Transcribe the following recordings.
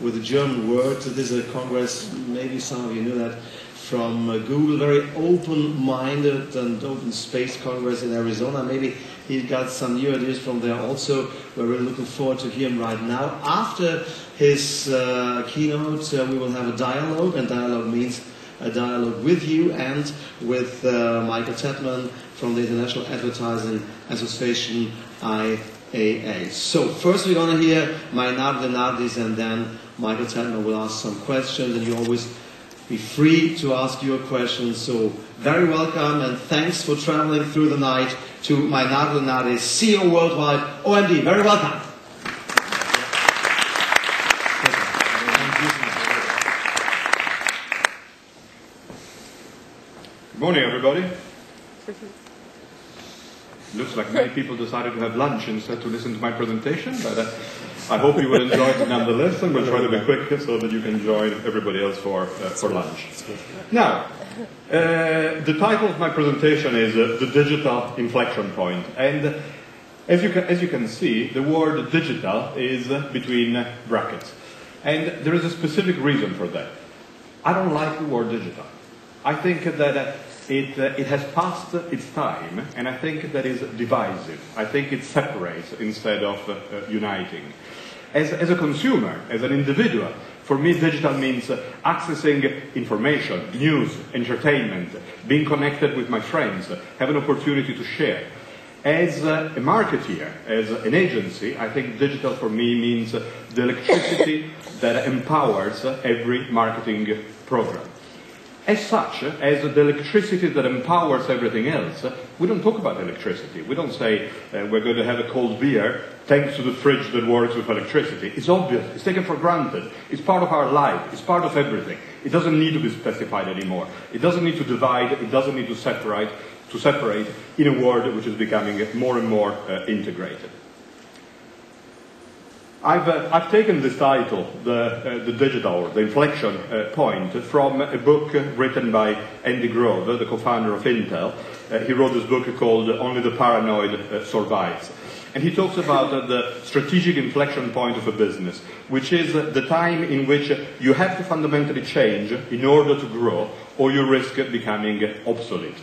with a German word. This is a congress, maybe some of you knew that, from uh, Google, very open-minded and open space congress in Arizona. Maybe he got some new ideas from there also. We're really looking forward to him right now. After his uh, keynote, uh, we will have a dialogue, and dialogue means a dialogue with you and with uh, Michael Tedman from the International Advertising Association, IAA. So first we're going to hear Mainardo de Nardis and then Michael Tedman will ask some questions and you always be free to ask your questions. So very welcome and thanks for traveling through the night to Mainardo de Nardis, CEO Worldwide, OMD. Very welcome. Good morning, everybody. Looks like many people decided to have lunch instead to listen to my presentation, but uh, I hope you will enjoy it nonetheless, and we'll try to be quick so that you can join everybody else for, uh, for lunch. Now, uh, the title of my presentation is uh, The Digital Inflection Point, and as you, can, as you can see, the word digital is uh, between brackets. And there is a specific reason for that. I don't like the word digital. I think that uh, it, uh, it has passed its time, and I think that is divisive. I think it separates instead of uh, uh, uniting. As, as a consumer, as an individual, for me, digital means uh, accessing information, news, entertainment, being connected with my friends, have an opportunity to share. As a marketeer, as an agency, I think digital for me means the electricity that empowers every marketing program. As such, as the electricity that empowers everything else, we don't talk about electricity. We don't say uh, we're going to have a cold beer thanks to the fridge that works with electricity. It's obvious. It's taken for granted. It's part of our life. It's part of everything. It doesn't need to be specified anymore. It doesn't need to divide. It doesn't need to separate, to separate in a world which is becoming more and more uh, integrated. I've, uh, I've taken this title, the, uh, the digital, the inflection uh, point, from a book written by Andy Grove, the co-founder of Intel. Uh, he wrote this book called Only the Paranoid uh, Survives. And he talks about uh, the strategic inflection point of a business, which is the time in which you have to fundamentally change in order to grow, or you risk becoming obsolete.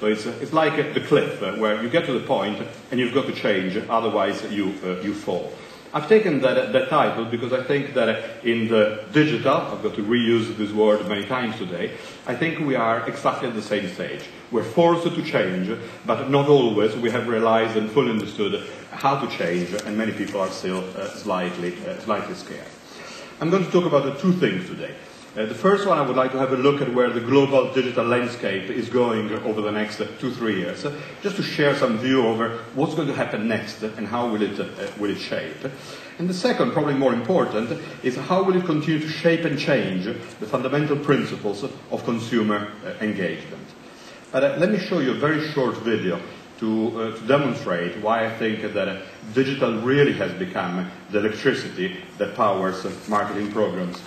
So it's, it's like the cliff, where you get to the point and you've got to change, otherwise you, you fall. I've taken that, that title because I think that in the digital, I've got to reuse this word many times today, I think we are exactly at the same stage. We're forced to change, but not always we have realized and fully understood how to change, and many people are still uh, slightly, uh, slightly scared. I'm going to talk about two things today. Uh, the first one, I would like to have a look at where the global digital landscape is going over the next uh, two, three years, uh, just to share some view over what's going to happen next and how will it, uh, will it shape. And the second, probably more important, is how will it continue to shape and change the fundamental principles of consumer uh, engagement. But uh, let me show you a very short video to, to demonstrate why I think that digital really has become the electricity that powers marketing programs.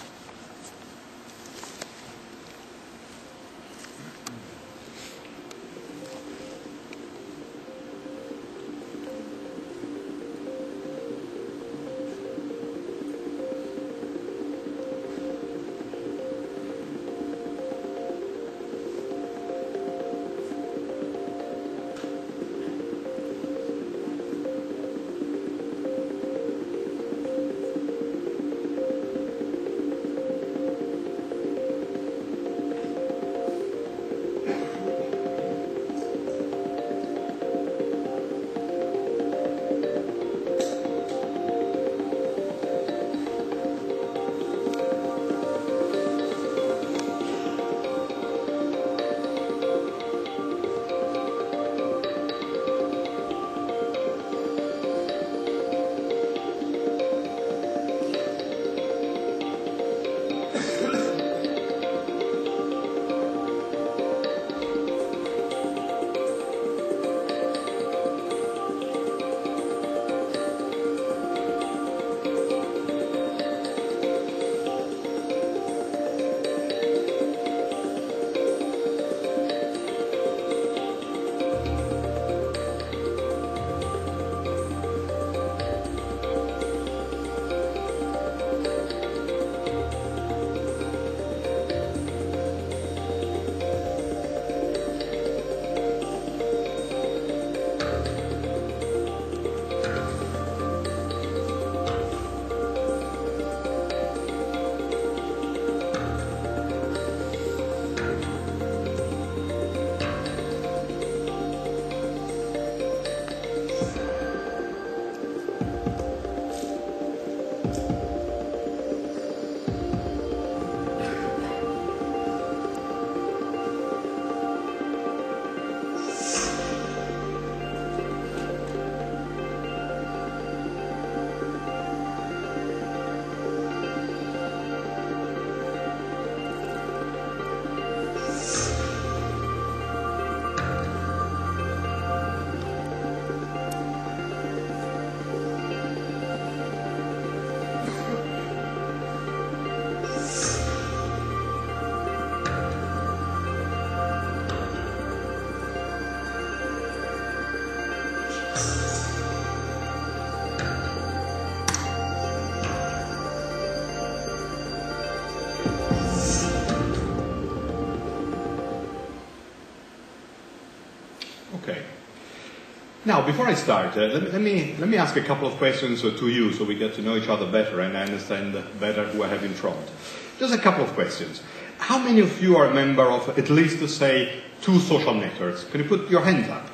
Now, before I start, uh, let, me, let, me, let me ask a couple of questions uh, to you so we get to know each other better and I understand better who I have in front. Just a couple of questions. How many of you are a member of at least, say, two social networks? Can you put your hands up?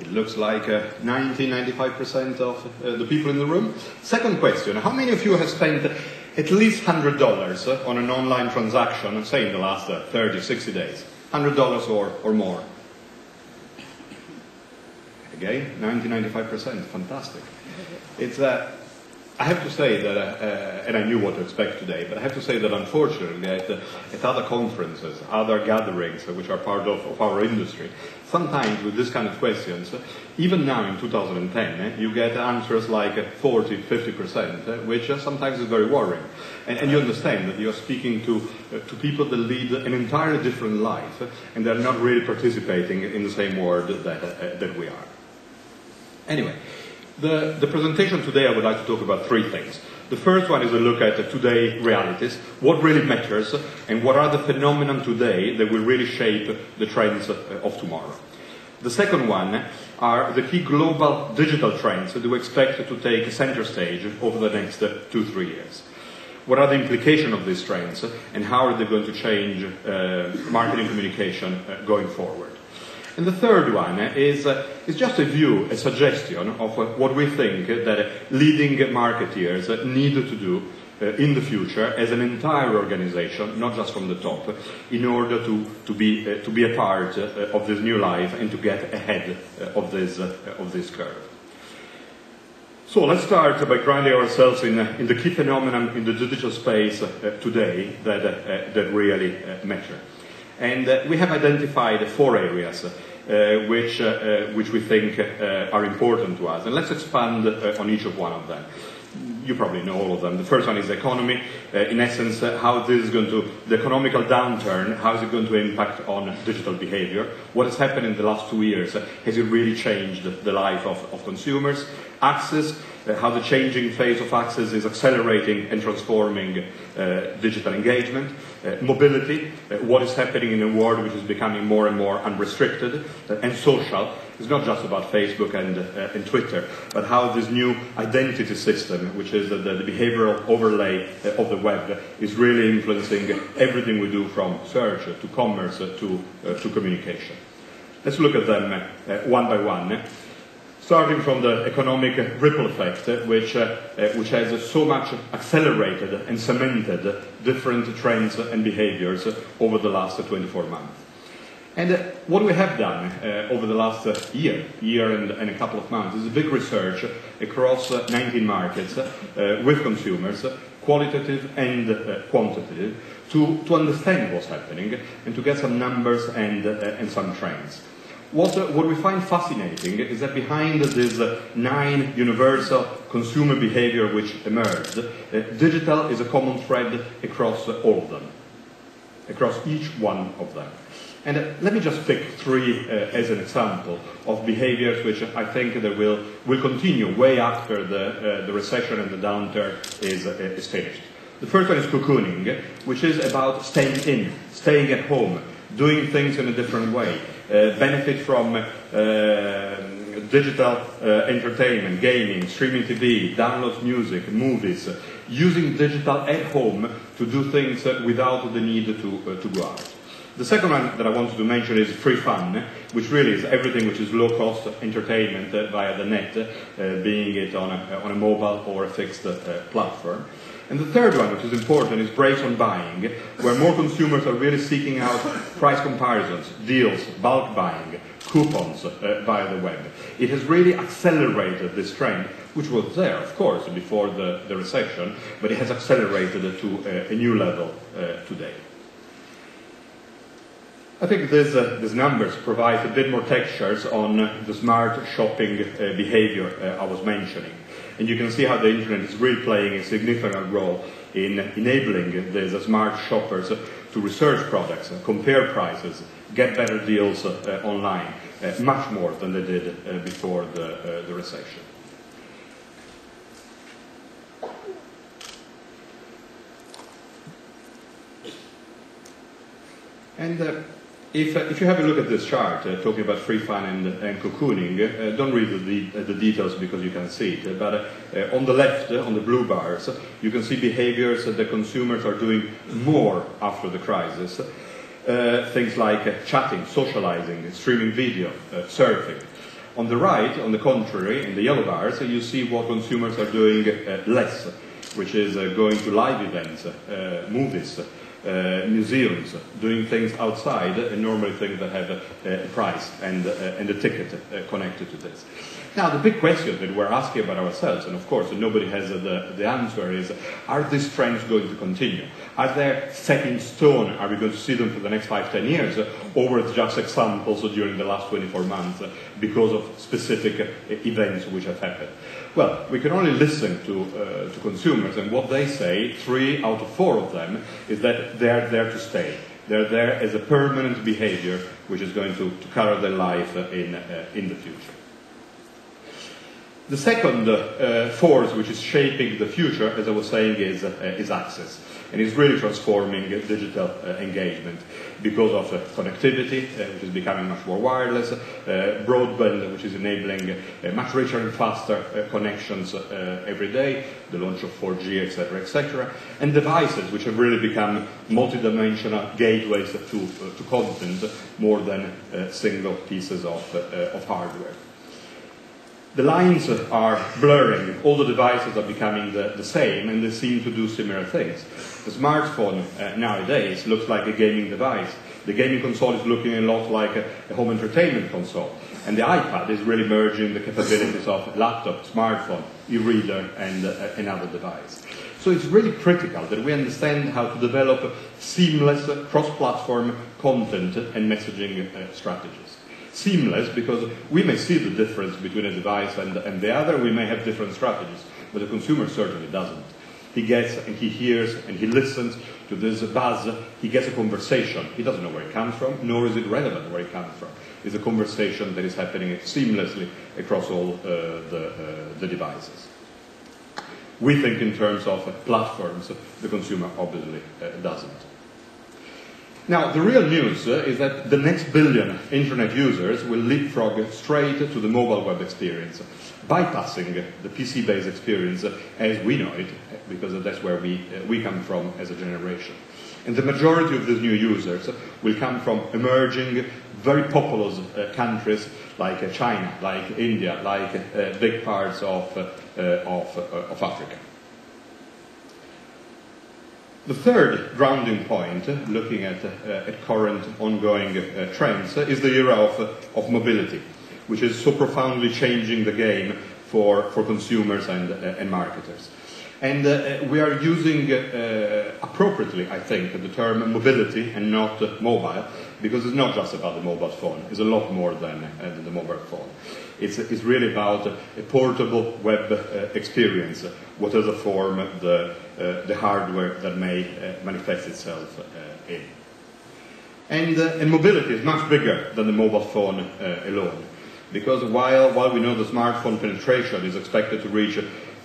It looks like uh, 90, 95% of uh, the people in the room. Second question, how many of you have spent at least $100 uh, on an online transaction, say in the last uh, 30, 60 days? $100 or, or more? Again, 90, 95%, fantastic. It's, uh, I have to say that, uh, uh, and I knew what to expect today, but I have to say that unfortunately at, uh, at other conferences, other gatherings uh, which are part of, of, our industry, sometimes with this kind of questions, uh, even now in 2010, uh, you get answers like 40, 50%, which sometimes is very worrying. And, and, you understand that you're speaking to, to people that lead an entirely different life, and they're not really participating in the same world that, that we are. Anyway, the, the presentation today I would like to talk about three things. The first one is a look at the today realities, what really matters, and what are the phenomena today that will really shape the trends of tomorrow. The second one are the key global digital trends that we expect to take center stage over the next two, three years. What are the implications of these trends, and how are they going to change uh, marketing communication uh, going forward? And the third one is, uh, is just a view, a suggestion of uh, what we think that leading marketeers need to do uh, in the future as an entire organization, not just from the top, in order to, to, be, uh, to be a part uh, of this new life and to get ahead uh, of, this, of this curve. So let's start by grounding ourselves in, in the key phenomenon in the digital space today that, that really matter. And uh, we have identified four areas uh, which, uh, which we think are important to us. And let's expand on each of one of them you probably know all of them. The first one is the economy. Uh, in essence, uh, how this is going to, the economical downturn, how is it going to impact on digital behavior? What has happened in the last two years? Has it really changed the life of, of consumers? Access, uh, how the changing phase of access is accelerating and transforming uh, digital engagement, uh, mobility, uh, what is happening in a world which is becoming more and more unrestricted, uh, and social. It's not just about Facebook and, and Twitter, but how this new identity system, which is the, the behavioral overlay of the web, is really influencing everything we do from search to commerce to, to communication. Let's look at them one by one starting from the economic ripple effect, which, uh, uh, which has so much accelerated and cemented different trends and behaviors over the last 24 months. And uh, what we have done uh, over the last uh, year, year and, and, a couple of months, is a big research across 19 markets with consumers, qualitative and quantitative, to, to understand what's happening and to get some numbers and, and some trends. What, uh, what we find fascinating is that behind this uh, nine universal consumer behavior which emerged, uh, digital is a common thread across all of them, across each one of them. And uh, let me just pick three uh, as an example of behaviors which I think that will, will continue way after the, uh, the recession and the downturn is, is finished. The first one is cocooning, which is about staying in, staying at home, doing things in a different way. Uh, benefit from uh, digital uh, entertainment, gaming, streaming TV, download music, movies, using digital at home to do things without the need to, to go out. The second one that I wanted to mention is free fun, which really is everything which is low-cost entertainment uh, via the net, uh, being it on a, on a mobile or a fixed uh, platform. And the third one, which is important, is brace on buying, where more consumers are really seeking out price comparisons, deals, bulk buying, coupons uh, via the web. It has really accelerated this trend, which was there, of course, before the, the recession, but it has accelerated to uh, a new level uh, today. I think this, uh, these numbers provide a bit more textures on the smart shopping uh, behavior I was mentioning. And you can see how the internet is really playing a significant role in enabling the, smart shoppers to research products, compare prices, get better deals uh, online, uh, much more than they did uh, before the, uh, the recession. And uh, if, uh, if you have a look at this chart, uh, talking about free fun and, and cocooning, uh, don't read the, the, details because you can see it, but uh, on the left, uh, on the blue bars, you can see behaviors that the consumers are doing more after the crisis. Uh, things like chatting, socializing, streaming video, surfing. On the right, on the contrary, in the yellow bars, you see what consumers are doing less, which is going to live events, movies, uh, museums doing things outside, and normally things that have a, a price and, uh, and a ticket uh, connected to this. Now, the big question that we're asking about ourselves, and of course nobody has the, the answer, is are these trends going to continue? Are they set in stone? Are we going to see them for the next five, ten years? Or were just examples during the last 24 months because of specific events which have happened? Well, we can only listen to, uh, to consumers, and what they say, three out of four of them, is that they're there to stay. They're there as a permanent behavior which is going to, to color their life in, uh, in the future. The second uh, force which is shaping the future, as I was saying, is, uh, is access. And it's really transforming digital uh, engagement because of uh, connectivity, uh, which is becoming much more wireless, uh, broadband, which is enabling much richer and faster connections every day, the launch of 4G, etc., etc., and devices, which have really become multidimensional gateways to, to content more than single pieces of, of hardware the lines are blurring, all the devices are becoming the, the, same, and they seem to do similar things. The smartphone uh, nowadays looks like a gaming device. The gaming console is looking a lot like a, a home entertainment console. And the iPad is really merging the capabilities of laptop, smartphone, e-reader, and uh, another device. So it's really critical that we understand how to develop seamless cross-platform content and messaging uh, strategies seamless because we may see the difference between a device and, and the other. We may have different strategies, but the consumer certainly doesn't. He gets and he hears and he listens to this buzz. He gets a conversation. He doesn't know where it comes from, nor is it relevant where it comes from. It's a conversation that is happening seamlessly across all uh, the, uh, the devices. We think in terms of platforms, the consumer obviously uh, doesn't. Now, the real news uh, is that the next billion internet users will leapfrog straight to the mobile web experience, bypassing the PC-based experience as we know it, because that's where we, uh, we come from as a generation. And the majority of these new users will come from emerging, very populous uh, countries like uh, China, like India, like uh, big parts of, uh, of, of Africa. The third grounding point, looking at, uh, at current ongoing uh, trends, is the era of, of mobility, which is so profoundly changing the game for, for consumers and, uh, and marketers. And uh, we are using uh, appropriately, I think, the term mobility and not uh, mobile, because it's not just about the mobile phone. It's a lot more than, than the mobile phone. It's, it's really about a portable web experience, whatever form the, Uh, the hardware that may uh, manifest itself uh, in. And, and, mobility is much bigger than the mobile phone alone, because while, while we know the smartphone penetration is expected to reach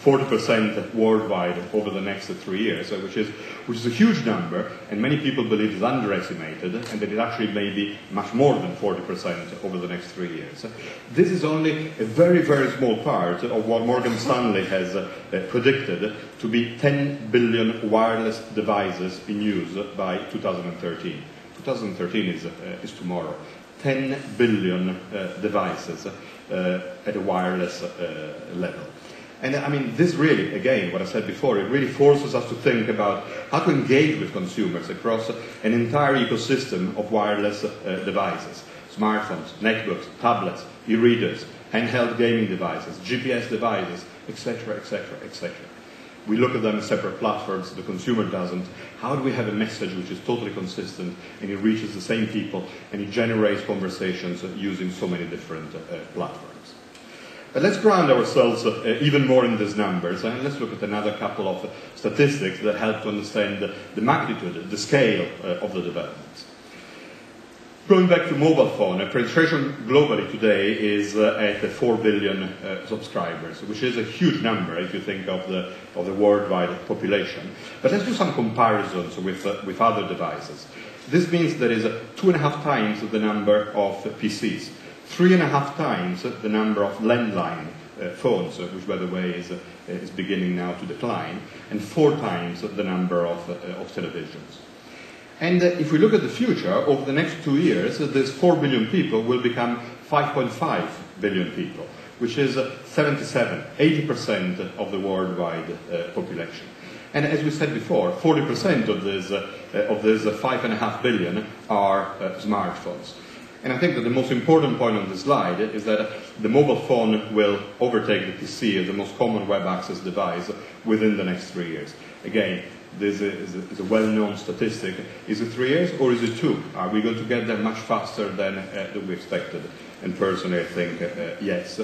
40% worldwide over the next three years, which is, which is a huge number, and many people believe is underestimated, and that it actually may be much more than 40% over the next three years. This is only a very, very small part of what Morgan Stanley has uh, predicted to be 10 billion wireless devices in use by 2013. 2013 is, uh, is tomorrow. 10 billion uh, devices uh, at a wireless uh, level. And I mean, this really, again, what I said before, it really forces us to think about how to engage with consumers across an entire ecosystem of wireless uh, devices smartphones, netbooks, tablets, e readers, handheld gaming devices, GPS devices, etc., etc., etc. We look at them as separate platforms, the consumer doesn't. How do we have a message which is totally consistent and it reaches the same people and it generates conversations using so many different uh, platforms? But let's ground ourselves uh, even more in these numbers and let's look at another couple of statistics that help to understand the, magnitude, the scale uh, of the developments. Going back to mobile phone, penetration globally today is uh, at 4 billion uh, subscribers, which is a huge number if you think of the, of the worldwide population. But let's do some comparisons with, uh, with other devices. This means there is two and a half times the number of PCs, three and a half times the number of landline uh, phones, uh, which by the way is, uh, is beginning now to decline, and four times the number of, of televisions. And if we look at the future, over the next two years, this 4 billion people will become 5.5 billion people, which is 77, 80% of the worldwide uh, population. And as we said before, 40% of this, uh, of this 5.5 billion are uh, smartphones. And I think that the most important point on this slide is that the mobile phone will overtake the PC as the most common web access device within the next three years. Again, this is a, well-known statistic. Is it three years or is it two? Are we going to get there much faster than, uh, than we expected? And personally, I think uh, yes.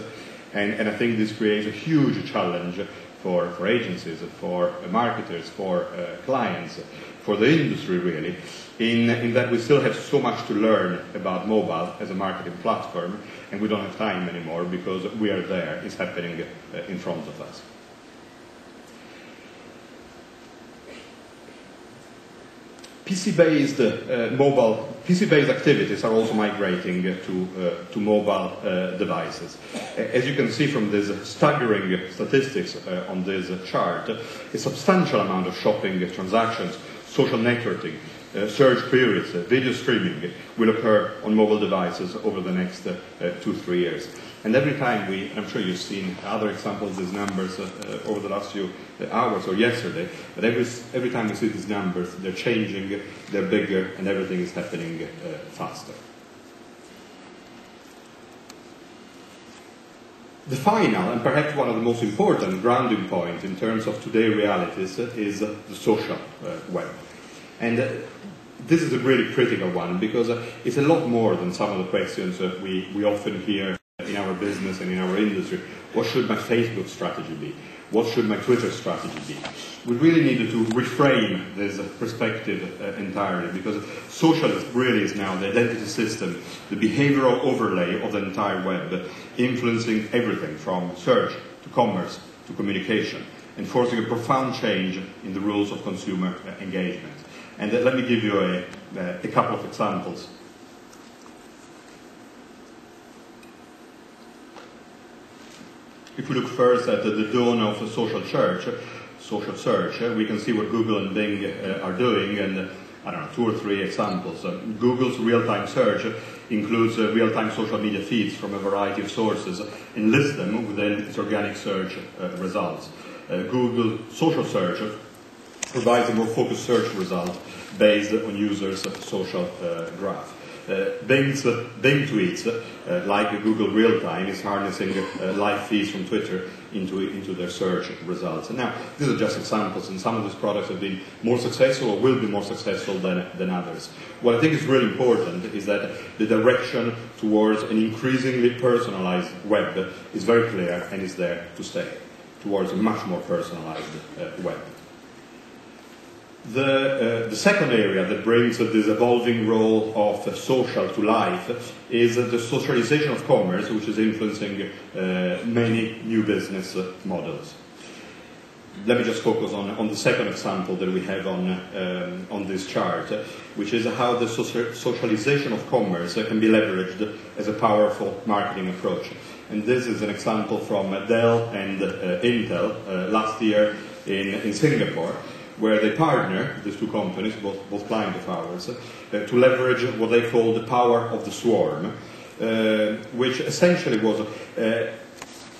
And, and I think this creates a huge challenge for, for agencies, for marketers, for uh, clients, for the industry really, in, in that we still have so much to learn about mobile as a marketing platform, and we don't have time anymore because we are there, it's happening uh, in front of us. PC-based uh, mobile, PC-based activities are also migrating to, uh, to mobile uh, devices. As you can see from these staggering statistics uh, on this chart, a substantial amount of shopping transactions, social networking, uh, search queries, uh, video streaming will occur on mobile devices over the next two, three years. And every time we, I'm sure you've seen other examples of these numbers uh, uh, over the last few hours or yesterday, but every, every time we see these numbers, they're changing, they're bigger, and everything is happening uh, faster. The final, and perhaps one of the most important grounding points in terms of today's realities, is the social uh, web. And uh, this is a really critical one because uh, it's a lot more than some of the questions that we, we often hear in our business and in our industry. What should my Facebook strategy be? What should my Twitter strategy be? We really needed to reframe this perspective uh, entirely because social really is now the identity system, the behavioral overlay of the entire web, influencing everything from search to commerce to communication and forcing a profound change in the rules of consumer uh, engagement. And uh, let me give you a, uh, a couple of examples. If we look first at the dawn of social search, social search, we can see what Google and Bing uh, are doing, and I don't know, two or three examples. Uh, Google's real-time search includes uh, real-time social media feeds from a variety of sources and lists them within its organic search uh, results. Uh, Google social search provides a more focused search result based on users' social uh, graph. Uh, Bing's, uh, Bing tweets, uh, like Google Real Time, is harnessing live feeds from Twitter into, into their search results. And now, these are just examples, and some of these products have been more successful or will be more successful than, than others. What I think is really important is that the direction towards an increasingly personalized web is very clear and is there to stay, towards a much more personalized uh, web. The, uh, the, second area that brings uh, this evolving role of uh, social to life is the socialization of commerce, which is influencing uh, many new business uh, models. Let me just focus on, on the second example that we have on, um, on this chart, which is how the socialization of commerce can be leveraged as a powerful marketing approach. And this is an example from Dell and Intel last year in, in Singapore where they partner, these two companies, both, both of ours, uh, to leverage what they call the power of the swarm, uh, which essentially was uh,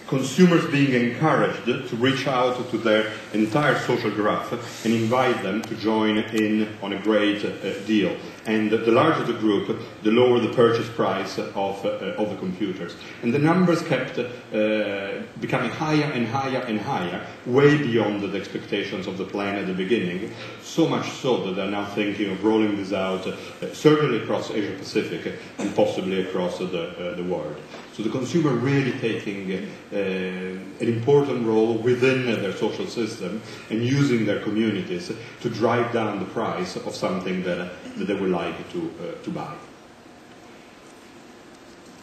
consumers being encouraged to reach out to their entire social graph and invite them to join in on a great uh, deal. And the larger the group, the lower the purchase price of, uh, of the computers. And the numbers kept uh, becoming higher and higher and higher, way beyond the expectations of the plan at the beginning. So much so that they're now thinking of rolling this out, uh, certainly across Asia Pacific and possibly across the, the world. So the consumer really taking uh, an important role within their social system and using their communities to drive down the price of something that, that they would like to, uh, to buy.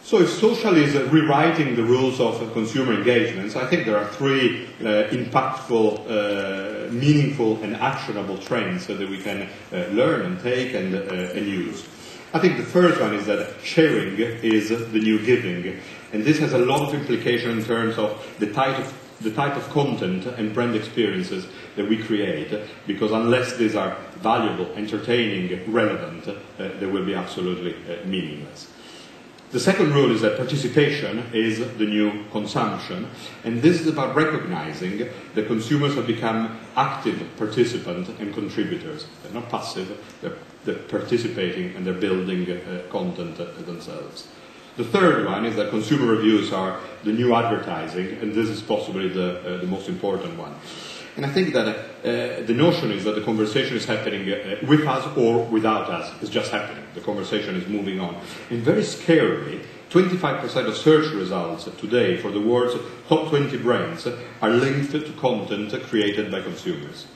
So if social is uh, rewriting the rules of uh, consumer engagements, I think there are three uh, impactful, uh, meaningful and actionable trends that we can uh, learn and take and, uh, and use. I think the first one is that sharing is the new giving. And this has a lot of implication in terms of the type of the type of content and brand experiences that we create, because unless these are valuable, entertaining, relevant, uh, they will be absolutely uh, meaningless. The second rule is that participation is the new consumption, and this is about recognizing that consumers have become active participants and contributors. They're not passive, they're, they're participating and they're building uh, content uh, themselves. The third one is that consumer reviews are the new advertising, and this is possibly the, uh, the most important one. And I think that uh, the notion is that the conversation is happening uh, with us or without us. It's just happening. The conversation is moving on. And very scarily, 25% of search results today for the world's top 20 brands are linked to content created by consumers.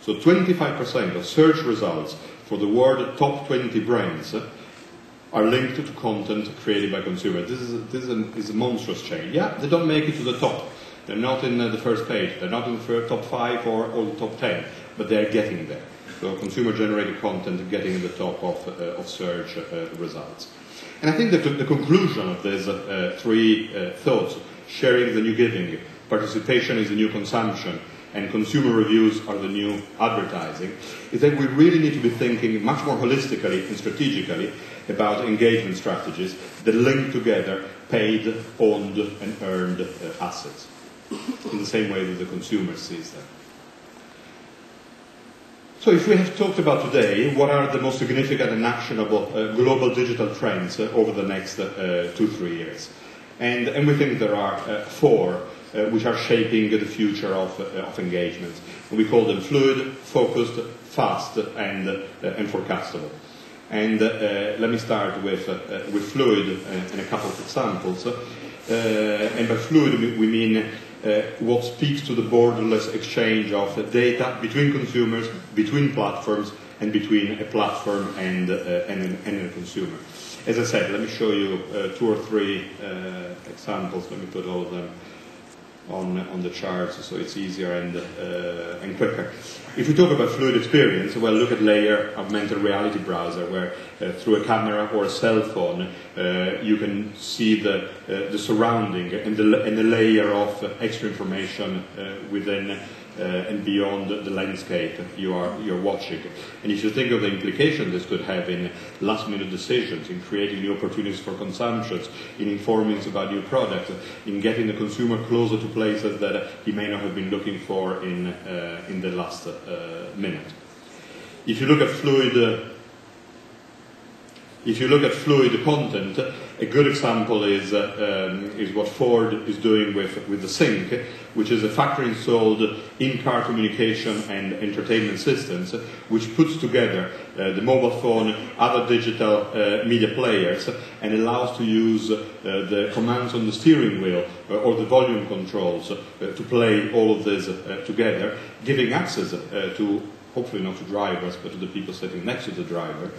So 25% of search results for the world top 20 brands are linked to content created by consumers. This is, this is, a, is a monstrous change. Yeah, they don't make it to the top they're not in uh, the first page. They're not in the top five or, or the top ten, but they're getting there. So consumer-generated content is getting in the top of, uh, of search uh, results. And I think the conclusion of these uh, three uh, thoughts, sharing the new giving, participation is the new consumption, and consumer reviews are the new advertising, is that we really need to be thinking much more holistically and strategically about engagement strategies that link together paid, owned, and earned uh, assets in the same way that the consumer sees them. So if we have talked about today, what are the most significant and actionable uh, global digital trends uh, over the next uh, two, three years? And, and, we think there are uh, four uh, which are shaping the future of, uh, of engagement. And we call them fluid, focused, fast, and, and forecastable. And let me start with, with fluid and a couple of examples. and by fluid, we mean what speaks to the borderless exchange of data between consumers, between platforms, and between a platform and, uh, and, and, a consumer. As I said, let me show you uh, two or three uh, examples. Let me put all of them on, on the charts so it's easier and, uh, and quicker. If we talk about fluid experience, well, look at Layar augmented reality browser where uh, through a camera or a cell phone uh, you can see the, uh, the surrounding and the, and the layer of extra information uh, within and beyond the landscape you are you're watching. And if you think of the implication this could have in last minute decisions, in creating new opportunities for consumptions, in informing about new products, in getting the consumer closer to places that he may not have been looking for in, uh, in the last uh, minute. If you look at fluid uh, if you look at fluid content, a good example is, uh, um, is what Ford is doing with, with the Sync, which is a factory installed in-car communication and entertainment systems, which puts together uh, the mobile phone, other digital uh, media players, and allows to use uh, the commands on the steering wheel uh, or the volume controls uh, to play all of this together, giving access to hopefully not to drivers, but to the people sitting next to the driver,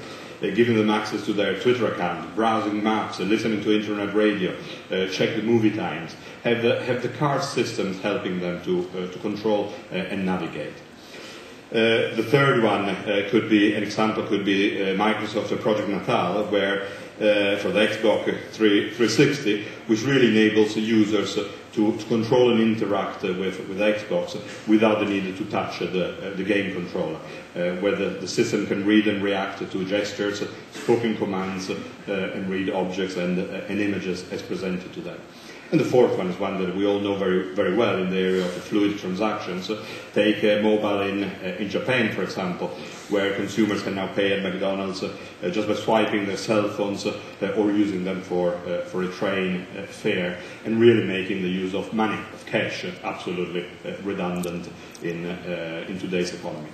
uh, giving them access to their Twitter account, browsing maps, uh, listening to internet radio, uh, check the movie times, have the, have the car systems helping them to, uh, to control uh, and navigate. Uh, the third one could be, an example could be Microsoft Project Natal, where for the Xbox 3, 360, which really enables the users to, to control and interact uh, with, with Xbox without the need to touch the, uh, the game controller, uh, where the, the system can read and react to gestures, spoken commands, and read objects and, and images as presented to them. And the fourth one is one that we all know very, very well in the area of fluid transactions. Take uh, mobile in, uh, in Japan, for example, where consumers can now pay at McDonald's uh, just by swiping their cell phones uh, or using them for, uh, for a train uh, fare, and really making the use of money, of cash, absolutely redundant in, in today's economy.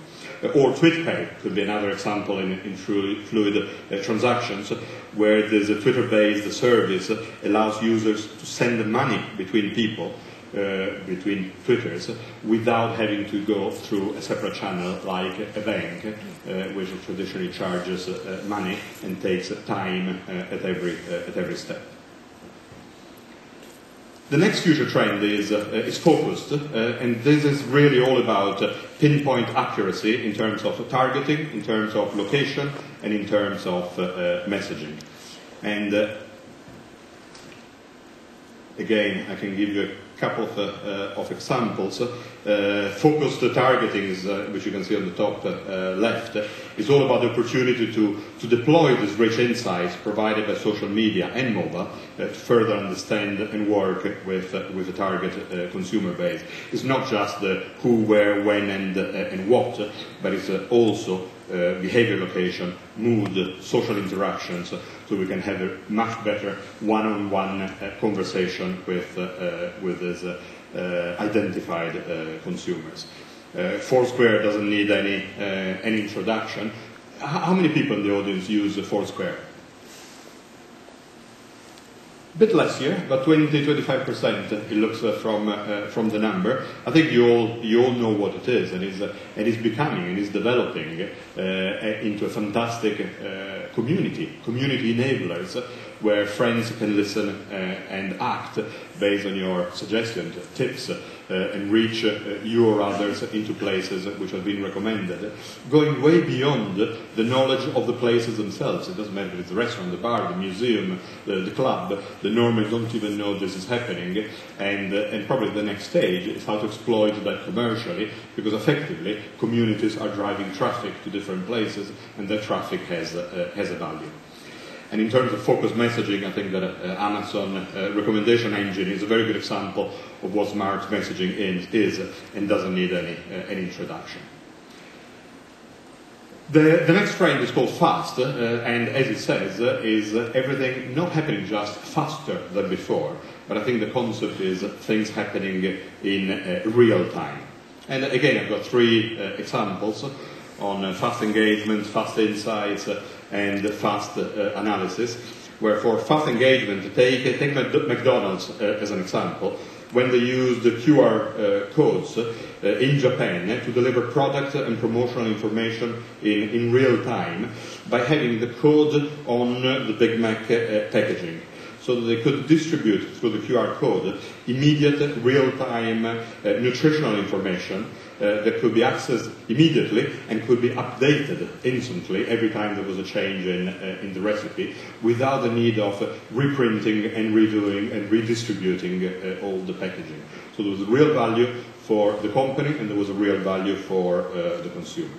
or TwitPay could be another example in, in fluid transactions, where there's a Twitter-based service allows users to send money between people, uh, between Twitters, without having to go through a separate channel like a bank, uh, which traditionally charges uh, money and takes time uh, at, every, uh, at every step. The next future trend is, uh, is focused, uh, and this is really all about uh, pinpoint accuracy in terms of targeting, in terms of location, and in terms of uh, uh, messaging. And uh, again, I can give you a couple of, uh, of examples. Uh, focused targeting, is, uh, which you can see on the top left, is all about the opportunity to, to deploy these rich insights provided by social media and mobile to further understand and work with, uh, with the target uh, consumer base. It's not just the who, where, when, and, uh, and what, but it's also uh, behavior location, mood, social interactions, so we can have a much better one-on-one uh, conversation with, uh, with these identified consumers. Foursquare doesn't need any, any introduction. H how many people in the audience use Foursquare? Bit less here, but 20-25% it looks uh, from, uh, from the number. I think you all, you all know what it is, and it's, uh, and it's becoming and it's developing into a fantastic community, community enablers, where friends can listen uh, and act based on your suggestions, tips, uh, and reach uh, you or others into places which have been recommended, going way beyond the knowledge of the places themselves. It doesn't matter if it's the restaurant, the bar, the museum, the, the club, the normally don't even know this is happening, and, uh, and probably the next stage is how to exploit that commercially, because effectively communities are driving traffic to different places, and that traffic has, uh, has a value. And in terms of focused messaging, I think that uh, Amazon uh, recommendation engine is a very good example of what smart messaging is, is and doesn't need any, uh, any introduction. The, the, next trend is called fast, uh, and as it says, uh, is uh, everything not happening just faster than before, but I think the concept is things happening in real time. And again, I've got three examples on fast engagement, fast insights, and fast uh, analysis. Where for fast engagement, take, take McDonald's uh, as an example. When they use the QR uh, codes in Japan to deliver product and promotional information in, in real time by having the code on the Big Mac packaging so that they could distribute through the QR code immediate, real-time uh, nutritional information uh, that could be accessed immediately and could be updated instantly every time there was a change in, uh, in the recipe without the need of reprinting and redoing and redistributing uh, all the packaging. So there was a real value for the company and there was a real value for uh, the consumer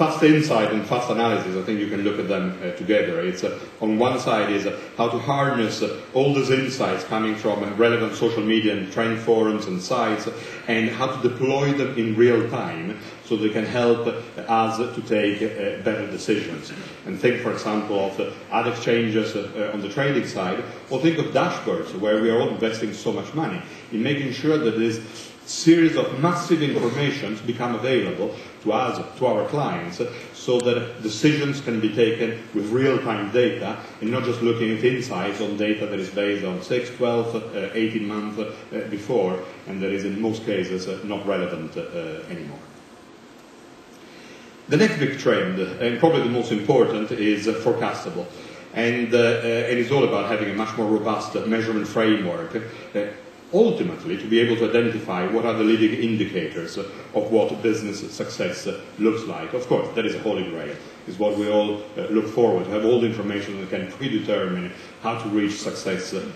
fast insight and fast analysis, I think you can look at them uh, together. It's uh, on one side is uh, how to harness uh, all these insights coming from uh, relevant social media and trend forums and sites, and how to deploy them in real time so they can help us to take uh, better decisions. And think, for example, of ad exchanges on the trading side, or think of dashboards where we are all investing so much money in making sure that this series of massive informations become available to us, to our clients, so that decisions can be taken with real-time data and not just looking at insights on data that is based on 6, 12, uh, 18 months uh, before, and that is in most cases uh, not relevant uh, anymore. The next big trend, and probably the most important, is forecastable. And, uh, uh, and it's all about having a much more robust measurement framework ultimately to be able to identify what are the leading indicators of what business success looks like. Of course, that is a holy grail. Is what we all uh, look forward to have all the information that can predetermine how to reach success uh,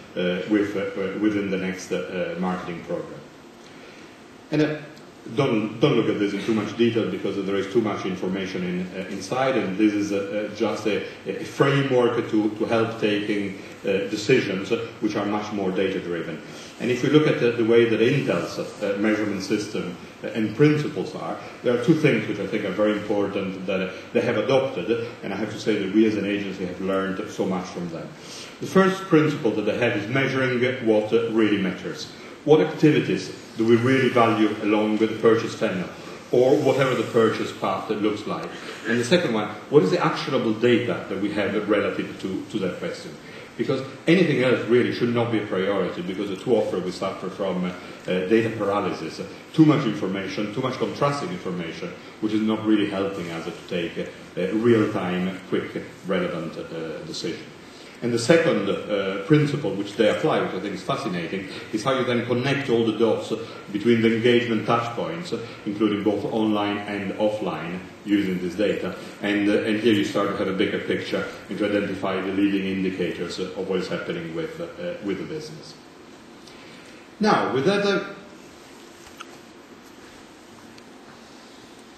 with, uh, within the next marketing program. And don't, don't look at this in too much detail because there is too much information in, uh, inside, and this is uh, just a, a, framework to, to help taking Uh, decisions uh, which are much more data driven. And if we look at the, the way that Intel's uh, uh, measurement system uh, and principles are, there are two things which I think are very important that they have adopted, and I have to say that we as an agency have learned so much from them. The first principle that they have is measuring what really matters. What activities do we really value along with the purchase funnel? Or whatever the purchase path that looks like. And the second one, what is the actionable data that we have relative to, to that question? Because anything else really should not be a priority because too often we suffer from uh, data paralysis. Too much information, too much contrasting information, which is not really helping us to take a real-time, quick, relevant uh, decision. And the second uh, principle which they apply, which I think is fascinating, is how you then connect all the dots between the engagement touchpoints, including both online and offline, using this data. And, uh, and here you start to have a bigger picture and to identify the leading indicators of what is happening with, uh, with the business. Now, with that, uh,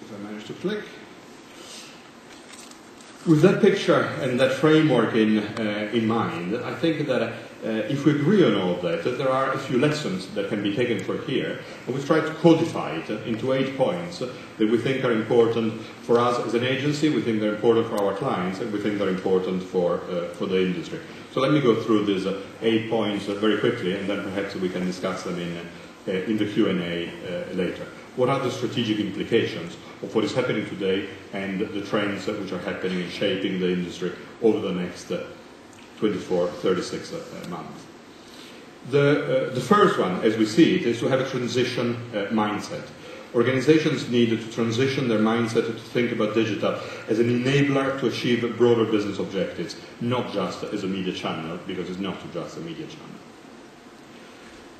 if I manage to click. With that picture and that framework in, uh, in mind, I think that uh, if we agree on all of that, that there are a few lessons that can be taken for here, and we try to codify it into eight points that we think are important for us as an agency, we think they're important for our clients, and we think they're important for, uh, for the industry. So let me go through these uh, eight points uh, very quickly, and then perhaps we can discuss them in, uh, in the Q&A later. What are the strategic implications of what is happening today and the trends which are happening and shaping the industry over the next uh, 24, 36 uh, months. The, uh, the first one, as we see it, is to have a transition uh, mindset. Organizations need to transition their mindset to think about digital as an enabler to achieve broader business objectives, not just as a media channel, because it's not just a media channel.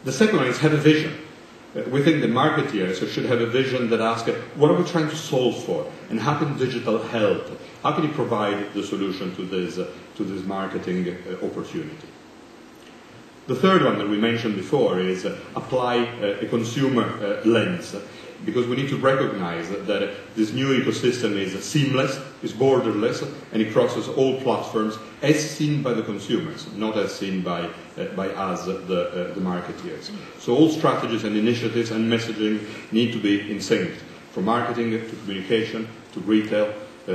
The second one is have a vision. Uh, we think the marketeers should have a vision that asks, what are we trying to solve for? And how can digital help? How can it provide the solution to this, uh, to this marketing uh, opportunity? The third one that we mentioned before is apply a consumer lens because we need to recognize that this new ecosystem is seamless, is borderless, and it crosses all platforms as seen by the consumers, not as seen by, uh, by us, the, uh, the marketeers. So all strategies and initiatives and messaging need to be in sync, from marketing to communication to retail uh,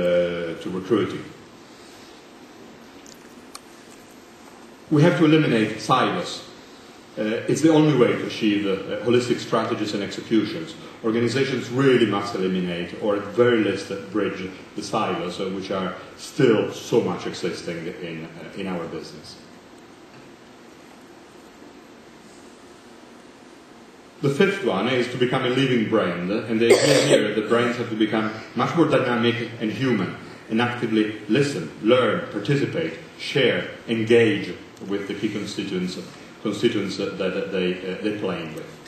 to recruiting. We have to eliminate silos uh, it's the only way to achieve uh, holistic strategies and executions. Organizations really must eliminate, or at very least bridge, the silos uh, which are still so much existing in, uh, in our business. The fifth one is to become a living brand, and the idea here that brands have to become much more dynamic and human, and actively listen, learn, participate, share, engage with the key constituents constituents that, that they, uh, they're playing with.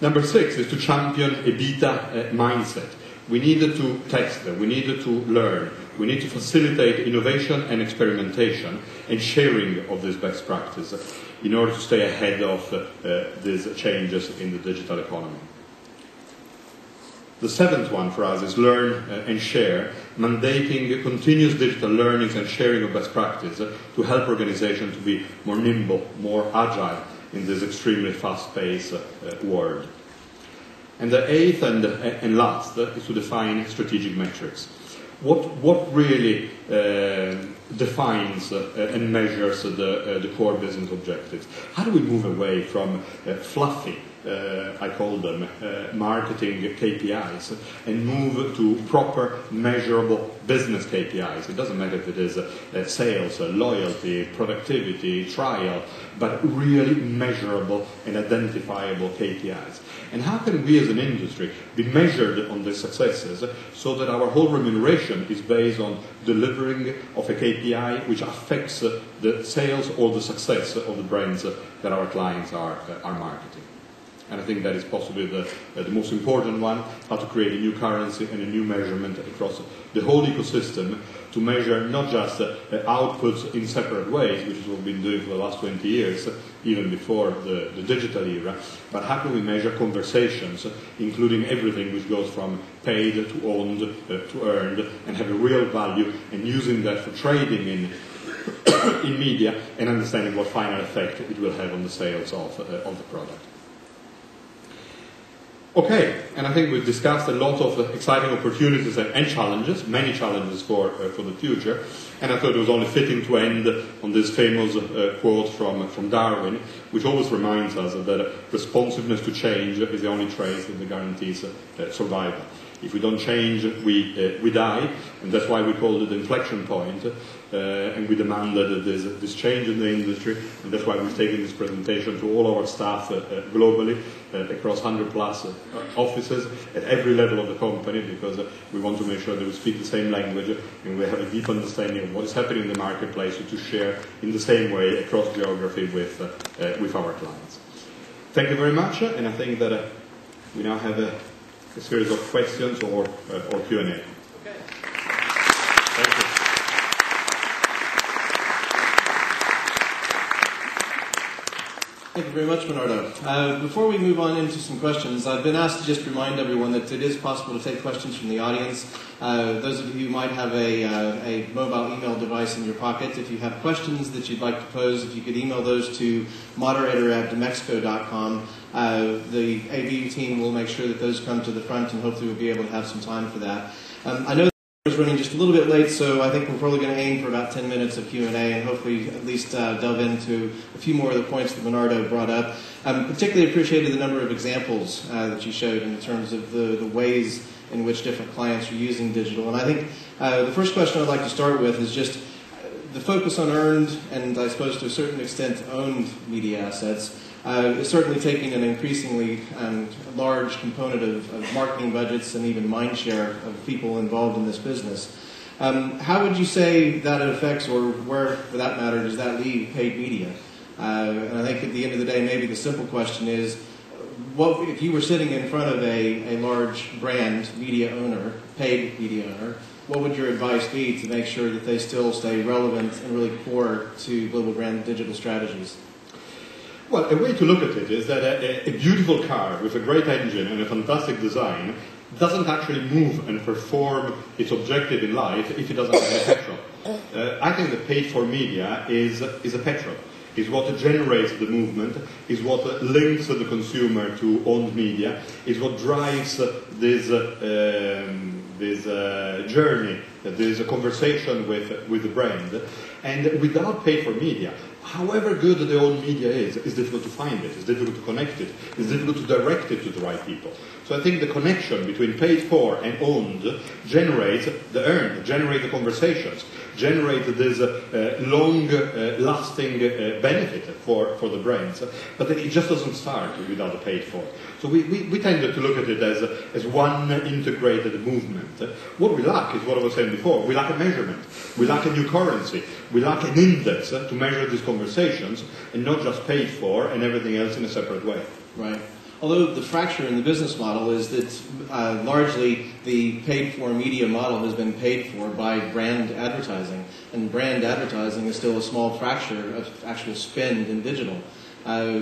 Number six is to champion a beta uh, mindset. We needed to test we needed to learn, we need to facilitate innovation and experimentation and sharing of this best practice in order to stay ahead of uh, these changes in the digital economy. The seventh one for us is learn uh, and share, mandating continuous digital learnings and sharing of best practice to help organizations to be more nimble, more agile in this extremely fast-paced uh, world. And the eighth and, and last is to define strategic metrics. What, what really uh, defines uh, and measures the, uh, the core business objectives? How do we move away from fluffy uh, I call them uh, marketing KPIs, and move to proper measurable business KPIs. It doesn't matter if it is uh, sales, loyalty, productivity, trial, but really measurable and identifiable KPIs. And how can we as an industry be measured on the successes so that our whole remuneration is based on delivering of a KPI which affects the sales or the success of the brands that our clients are, are marketing? And I think that is possibly the, uh, the most important one, how to create a new currency and a new measurement across the whole ecosystem to measure not just uh, outputs in separate ways, which is what we've been doing for the last 20 years, even before the, the digital era, but how can we measure conversations, including everything which goes from paid to owned uh, to earned, and have a real value, and using that for trading in in media and understanding what final effect it will have on the sales of, uh, of the product. Okay, and I think we've discussed a lot of exciting opportunities and, challenges, many challenges for, uh, for the future. And I thought it was only fitting to end on this famous uh, quote from, from Darwin, which always reminds us that responsiveness to change is the only trait that guarantees uh, survival. If we don't change, we, uh, we die, and that's why we call it the inflection point. Uh, and we demand that there's this change in the industry, and that's why we've taken this presentation to all our staff uh, globally uh, across 100 plus uh, offices at every level of the company because uh, we want to make sure that we speak the same language and we have a deep understanding of what is happening in the marketplace to share in the same way across geography with, uh, uh, with our clients. Thank you very much, and I think that uh, we now have a, a, series of questions or, uh, or Q&A. Okay. Thank you. Thank you very much, Mainardo. Uh, before we move on into some questions, I've been asked to just remind everyone that it is possible to take questions from the audience. Uh, those of you who might have a, uh, a mobile email device in your pocket, if you have questions that you'd like to pose, if you could email those to moderator at dmexco.com, uh, the ABU team will make sure that those come to the front and hopefully we'll be able to have some time for that. Um, I know is running just a little bit late, so I think we're probably going to aim for about 10 minutes of Q&A and hopefully at least uh, delve into a few more of the points that Mainardo brought up. Um, particularly appreciated the number of examples uh, that you showed in terms of the, the ways in which different clients are using digital. And I think uh, the first question I'd like to start with is just the focus on earned and I suppose to a certain extent owned media assets uh, is certainly taking an increasingly um, large component of, of, marketing budgets and even mind share of people involved in this business. Um, how would you say that it affects, or where, for that matter, does that leave paid media? Uh, and I think at the end of the day, maybe the simple question is, what if you were sitting in front of a, a large brand media owner, paid media owner, what would your advice be to make sure that they still stay relevant and really core to global brand digital strategies? Well, a way to look at it is that a, a, beautiful car with a great engine and a fantastic design doesn't actually move and perform its objective in life if it doesn't have a petrol. Uh, I think that paid for media is, is a petrol. Is what generates the movement, is what links the consumer to owned media, is what drives this, uh, um, this uh, journey, this conversation with, with the brand. And without paid for media, however good the owned media is, it's difficult to find it, it's difficult to connect it, it's difficult to direct it to the right people. So I think the connection between paid for and owned generates the earned, generate the conversations, generates this uh, long-lasting uh, uh, benefit for, for the brands. But it just doesn't start without the paid for. So we, we, we tended to look at it as, as one integrated movement. What we lack is what I was saying before. We lack a measurement. We lack a new currency. We lack an index to measure these conversations and not just paid for and everything else in a separate way. Right. Although the fracture in the business model is that uh, largely the paid for media model has been paid for by brand advertising, and brand advertising is still a small fracture of actual spend in digital. Uh,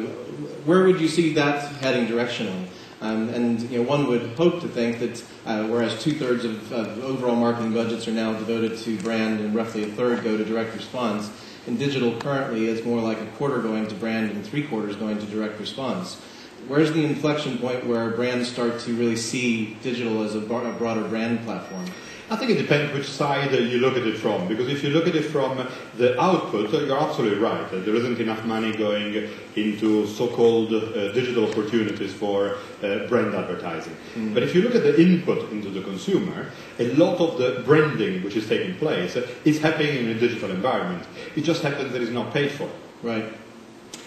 where would you see that heading directionally? Um, and you know, one would hope to think that uh, whereas two thirds of, of, overall marketing budgets are now devoted to brand and roughly a third go to direct response, in digital currently it's more like a quarter going to brand and three quarters going to direct response where's the inflection point where brands start to really see digital as a, broader brand platform? I think it depends which side you look at it from. Because if you look at it from the output, you're absolutely right. There isn't enough money going into so-called uh, digital opportunities for uh, brand advertising. Mm. But if you look at the input into the consumer, a lot of the branding which is taking place is happening in a digital environment. It just happens that it's not paid for. Right.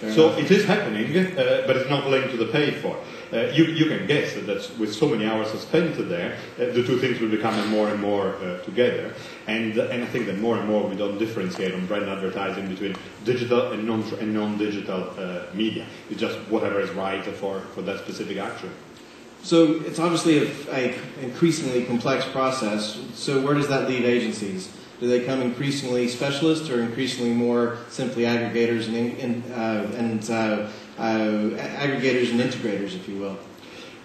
Fair so enough. it is happening, uh, but it's not linked to the paid for. Uh, you, you, can guess that with so many hours spent there, uh, the two things will become more and more uh, together. And, uh, and I think that more and more we don't differentiate on brand advertising between digital and, non- and non-digital uh, media. It's just whatever is right for, for that specific action. So it's obviously an increasingly complex process. So where does that leave agencies? Do they come increasingly specialist or increasingly more simply aggregators and, and, uh, and uh, uh, aggregators and integrators, if you will?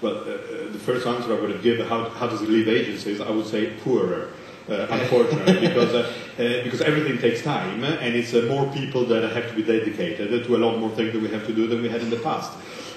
Well, uh, uh, the first answer I would give, how, how does it leave agencies? I would say poorer. Uh, unfortunately, because uh, uh, because everything takes time, and it's more people that have to be dedicated to a lot more things that we have to do than we had in the past.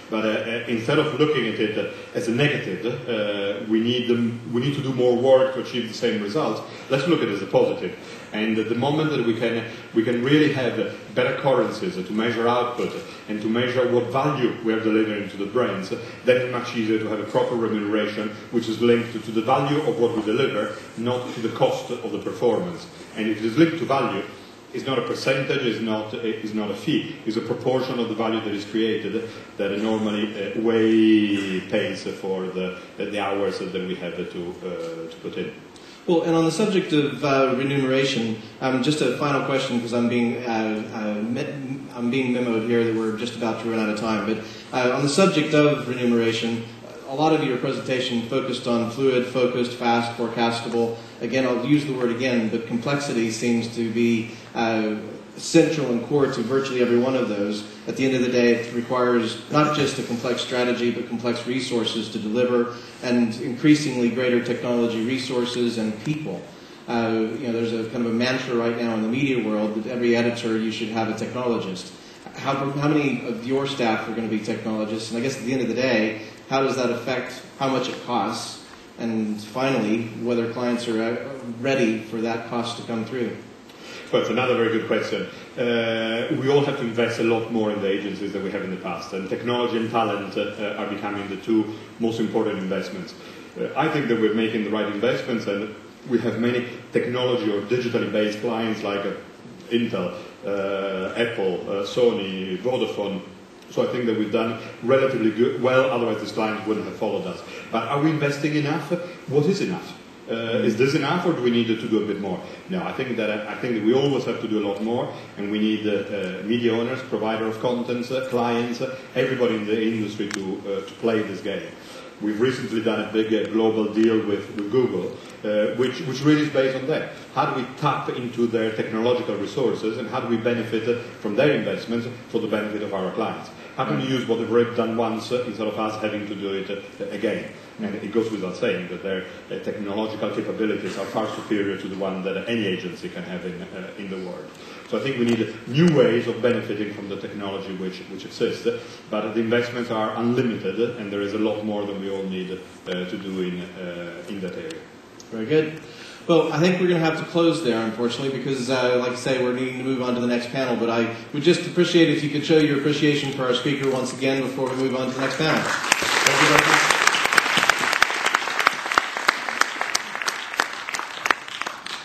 But uh, uh, instead of looking at it uh, as a negative, uh, we, need we need to do more work to achieve the same results. Let's look at it as a positive. And the moment that we can, we can really have better currencies to measure output and to measure what value we are delivering to the brands, then it's much easier to have a proper remuneration which is linked to the value of what we deliver, not to the cost of the performance. And if it is linked to value, it's not a percentage, it's not, it's not a fee, it's a proportion of the value that is created that normally uh, way pays for the, the hours that we have to, uh, to put in. Well, and on the subject of uh, remuneration, um, just a final question because I'm being uh, uh, I'm being memoed here that we're just about to run out of time. But uh, on the subject of remuneration, a lot of your presentation focused on fluid, focused, fast, forecastable. Again, I'll use the word again, but complexity seems to be uh, central and core to virtually every one of those. At the end of the day, it requires not just a complex strategy, but complex resources to deliver, and increasingly greater technology resources and people. Uh, you know, there's a kind of a mantra right now in the media world that every editor you should have a technologist. How, how many of your staff are going to be technologists? And I guess at the end of the day, how does that affect how much it costs? And finally, whether clients are uh, ready for that cost to come through. Well, it's another very good question. Uh, we all have to invest a lot more in the agencies than we have in the past, and technology and talent uh, are becoming the two most important investments. Uh, I think that we're making the right investments, and we have many technology or digitally based clients like uh, Intel, uh, Apple, Sony, Vodafone, so I think that we've done relatively good, well, otherwise these clients wouldn't have followed us. But are we investing enough? What is enough? Uh, is this enough, or do we need to do a bit more? No, I think that I think that we always have to do a lot more, and we need uh, uh, media owners, provider of content, uh, clients, uh, everybody in the industry to uh, to play this game. We've recently done a big global deal with, with Google, which which really is based on that. How do we tap into their technological resources, and how do we benefit from their investments for the benefit of our clients? How can you use what they've already done once uh, instead of us having to do it uh, again? And it goes without saying that their uh, technological capabilities are far superior to the one that any agency can have in, uh, in the world. So I think we need new ways of benefiting from the technology which, which exists, but the investments are unlimited and there is a lot more than we all need uh, to do in, uh, in that area. Very good. Well, I think we're going to have to close there, unfortunately, because, uh, like I say, we're needing to move on to the next panel. But I would just appreciate if you could show your appreciation for our speaker once again before we move on to the next panel. Thank you very much.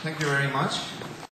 Thank you very much.